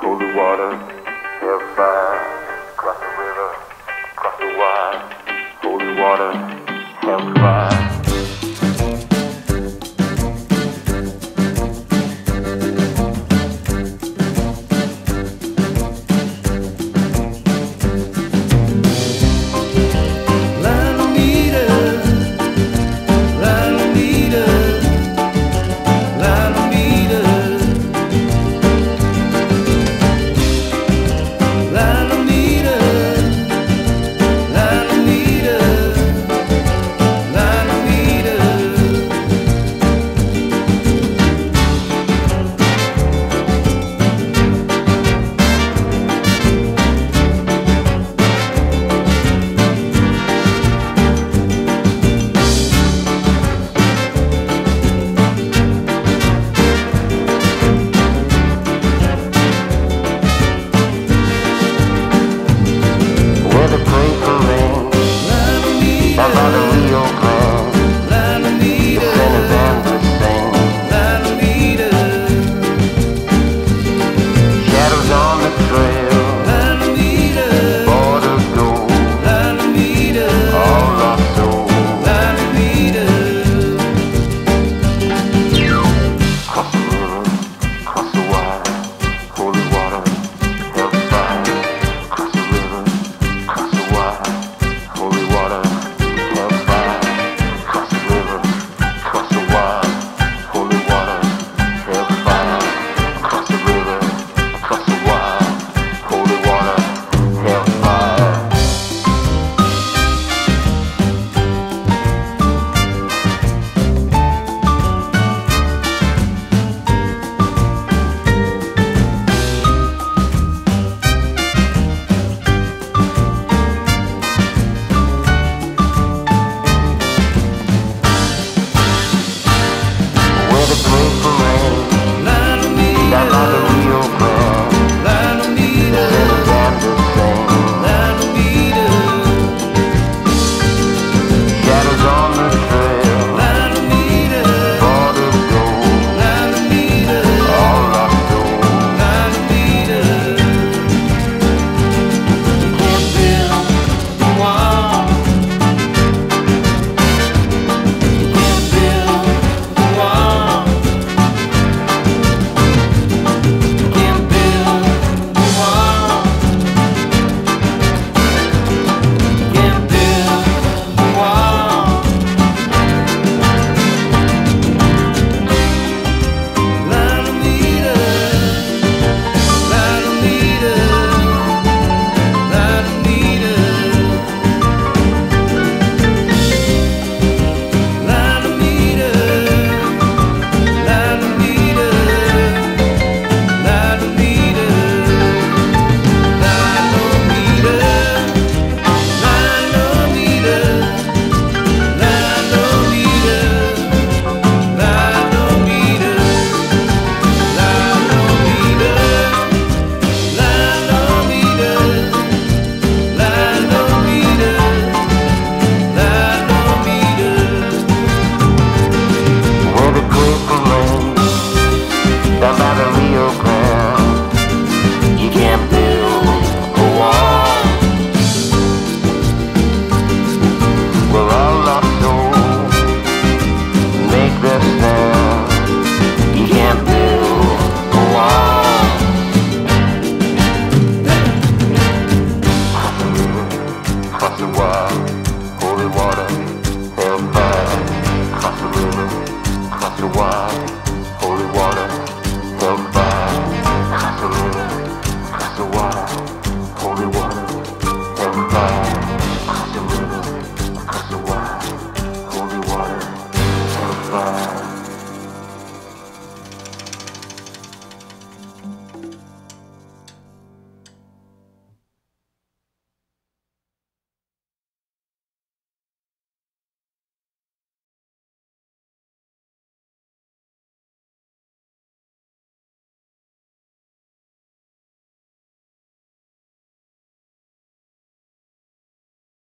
holy water,